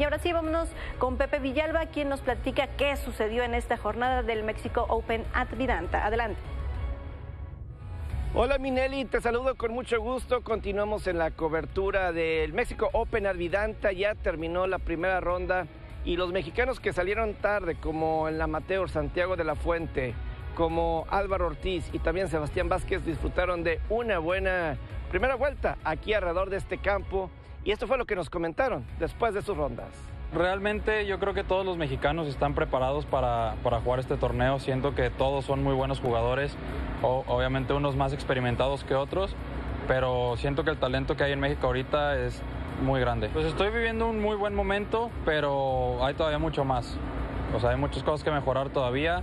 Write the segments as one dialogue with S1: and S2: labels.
S1: Y ahora sí, vámonos con Pepe Villalba, quien nos platica qué sucedió en esta jornada del México Open at Vidanta. Adelante.
S2: Hola Minelli, te saludo con mucho gusto. Continuamos en la cobertura del México Open at Vidanta. Ya terminó la primera ronda y los mexicanos que salieron tarde, como el amateur Santiago de la Fuente, como Álvaro Ortiz y también Sebastián Vázquez, disfrutaron de una buena primera vuelta aquí alrededor de este campo y esto fue lo que nos comentaron después de sus rondas.
S3: Realmente yo creo que todos los mexicanos están preparados para, para jugar este torneo. Siento que todos son muy buenos jugadores, o, obviamente unos más experimentados que otros, pero siento que el talento que hay en México ahorita es muy grande. Pues estoy viviendo un muy buen momento, pero hay todavía mucho más. O sea, hay muchas cosas que mejorar todavía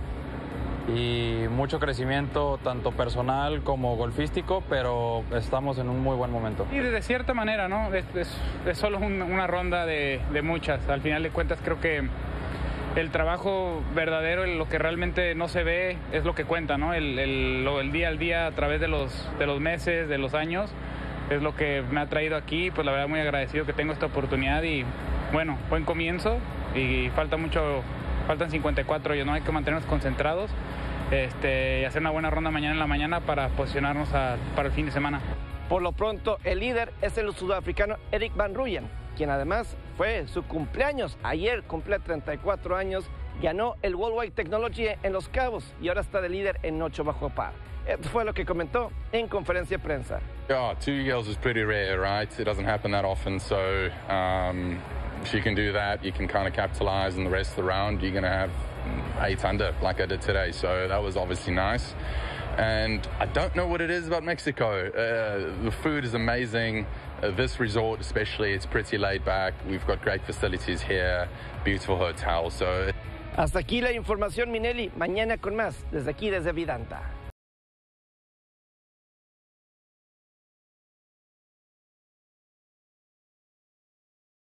S3: y mucho crecimiento tanto personal como golfístico, pero estamos en un muy buen momento.
S4: Y de cierta manera, ¿no? Es, es, es solo un, una ronda de, de, muchas. Al final de cuentas creo que el trabajo verdadero, lo que realmente no se ve, es lo que cuenta, ¿no? El, el, el día al día a través de los, de los meses, de los años, es lo que me ha traído aquí. Pues la verdad muy agradecido que tengo esta oportunidad y bueno, buen comienzo y falta mucho faltan 54 y no hay que mantenernos concentrados este, y hacer una buena ronda mañana en la mañana para posicionarnos a, para el fin de semana.
S2: Por lo pronto, el líder es el sudafricano Eric Van Ruyen, quien además fue su cumpleaños. Ayer cumple 34 años, ganó el Worldwide Technology en Los Cabos y ahora está de líder en 8 bajo par. Esto fue lo que comentó en conferencia de prensa.
S5: Yeah, two girls is pretty rare, right? It doesn't happen that often, so um, if you can do that, you can kind of capitalize on the rest of the round. You're going to have eight under like I did today. So that was obviously nice. And I don't know what it is about Mexico. Uh, the food is amazing. Uh, this resort, especially, it's pretty laid back. We've got great facilities here, beautiful hotels. So.
S2: Hasta aquí la información, Minelli. Mañana con más, desde aquí, desde Vidanta.